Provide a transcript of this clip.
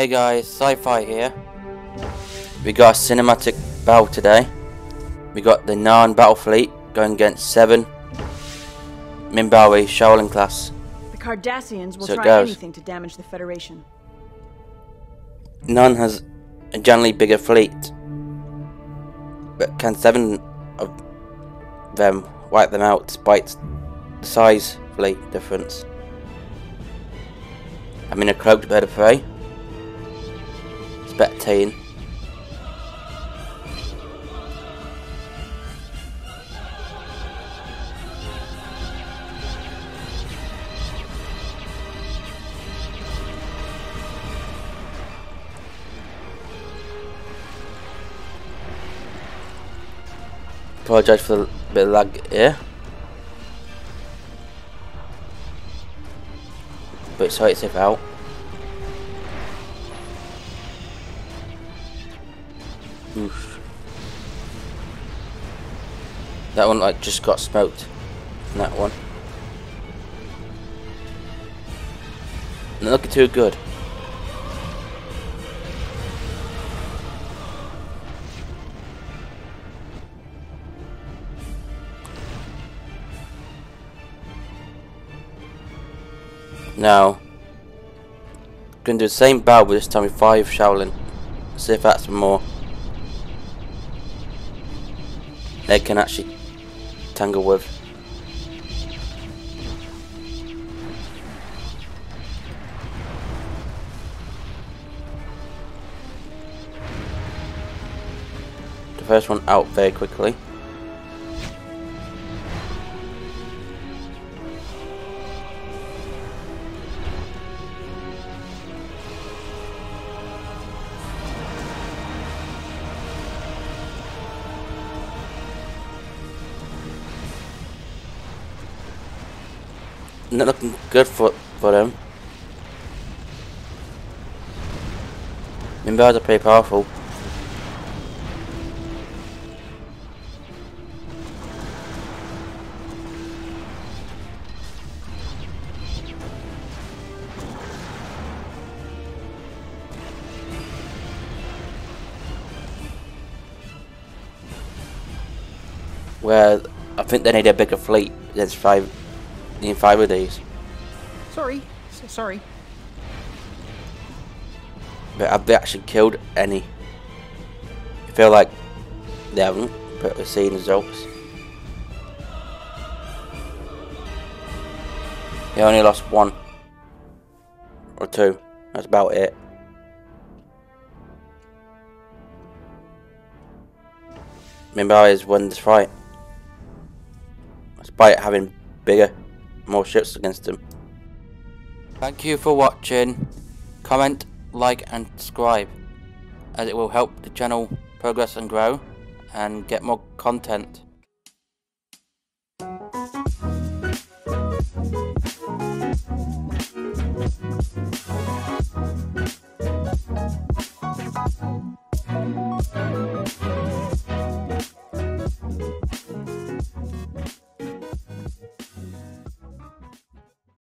Hey guys, Sci-Fi here. We got a cinematic battle today. We got the Narn battle fleet going against seven Minbari Sharlin class. The Cardassians will So try goes. anything to damage the Federation. Narn has a generally bigger fleet. But can seven of them wipe them out despite the size fleet difference? I mean a cloaked bird of prey. Spectating. Apologise for the bit of lag here. But sorry it's if out. Oof. That one like just got smoked. That one. Not looking too good. Now, gonna do the same battle but this time with five Sharlin. See if that's more. They can actually tangle with. The first one out very quickly. Not looking good for for them. Minbars are pretty powerful. Where I think they need a bigger fleet. There's five, need five of these. Sorry. S- sorry. But have they actually killed any? I feel like they haven't, but we're seeing results. They only lost one. Or two. That's about it. Remember I was won this fight. Despite having bigger, more ships against him. Thank you for watching. Comment, like and subscribe as it will help the channel progress and grow and get more content.